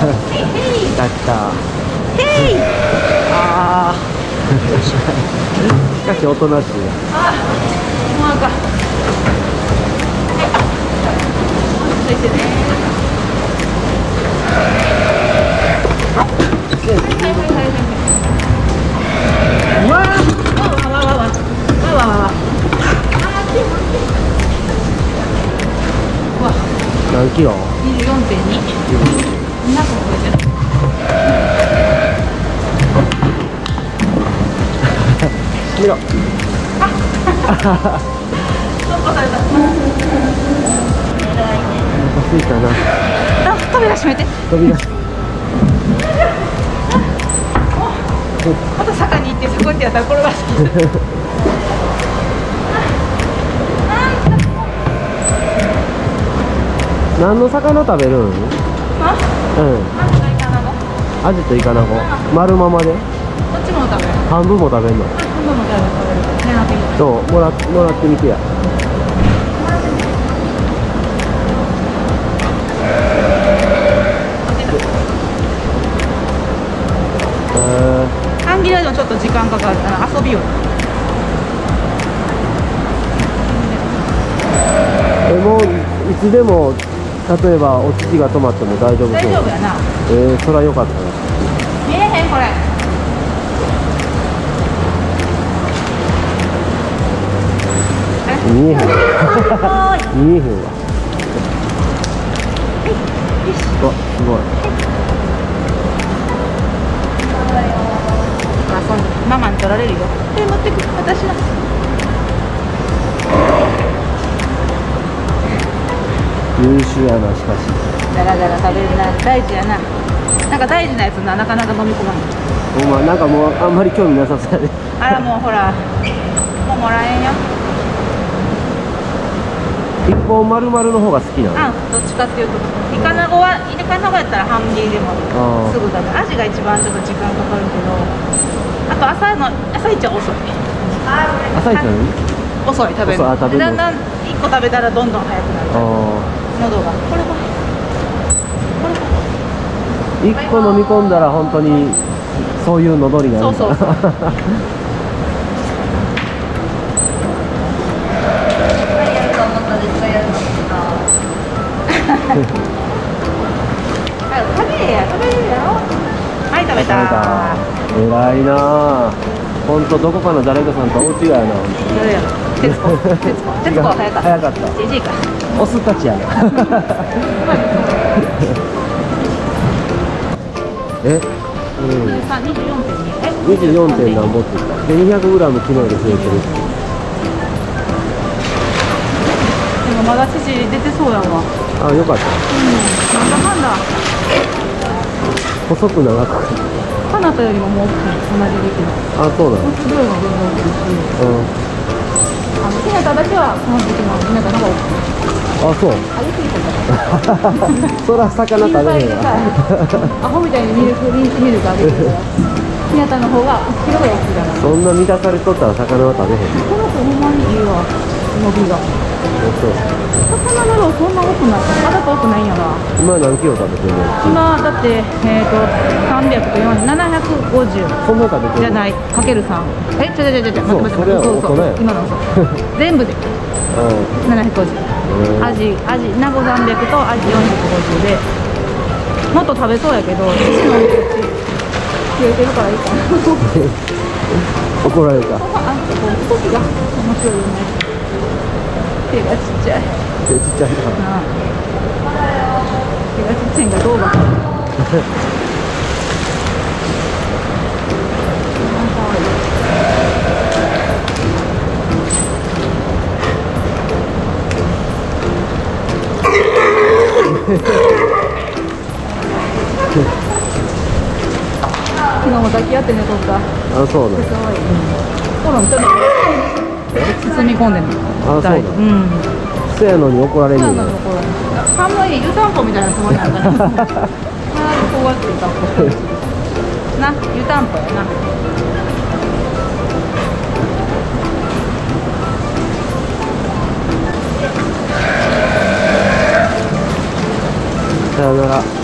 だった。ヘイ。ああしかししい。あなん。か何キロ見ろ。お腹すいた。なあ扉閉めて。飛び出また坂に行ってそこってやったら転がして 何の魚食べるん？うん。アジとイカナゴ丸ままで？どっちも食べる。半分も食べんの？るねあとどうもらもらってみてや。え半切れでもちょっと時間かかるから遊びよえもういつでも例えばお乳が止まっても大丈夫そう。大丈夫やな。えー、それはよかったな見えへんこれ見えへんはーい見えへんわよしうわすごい。ママに取られるよえ持ってく私の優秀やなしかし。だらだら食べるな。大事やな。なんか大事なやつななかなか飲み込まないほんまなんかもうあんまり興味なさそうやで。あらもうほらもうもらえんよ一本丸々の方が好きなの？あどっちかっていうとイカナゴはイカナゴやったら半切りでもすぐ食べるアジが一番ちょっと時間かかるけど。あと朝の朝一は遅い。朝一な遅い食べる。食べるだんだん1個食べたらどんどん早くなるあ喉がこれこれこれこあ一個飲み込んだら本当にそういう喉になるそうそうそう はい食べた。偉いな。あ本当どこかの誰かさんと大違いやなどれやろ徹子。徹子。早かった。早かった。じじいか。オスたちや。な え？うん。さ24.2え24点何ぼって言った？で 200g 昨日より増えてる。でもまだ父出てそうやわ。うんあよかった。なんだかんだ細く長く。かなたよりももう大きい同じ時期のあそうなの？すごいの大きいしうん。あのひなただけはこの時期のひなたの方が大きいあそう。あげすぎたからそら魚食べへんわ。アホみたいにミルクミルクミルクあげてるから。ひなたの方が1キロぐらい大きいからそんな満たされとったら魚は食べへん。この子ほんまにいいわ伸びが魚の量そんな多くない。まだ多くないんやな。今何キロ食べてるの？今だってえっ、と300と4 750そんな食べてるじゃないかける3えちょちょちょちょ待って待ってそうそれは嘘嘘大人や。今の嘘 全部で。うん。750うん。アジアジナゴ300とアジ450で。もっと食べそうやけど父のお口切れてるからいいかな。怒られた。あこう時が面白いよね手がちっちゃい。手ちっちゃいな手がちっちゃいん。がどうだ昨日も抱き合って寝とったあそうなのかわいいコロンちょっと包み込んでんの。あそうなのうん。そやのに怒られるそうんだなのこれ半分湯たんぽみたいなつもりなんだこうやって湯たんぽな湯たんぽやな。さよなら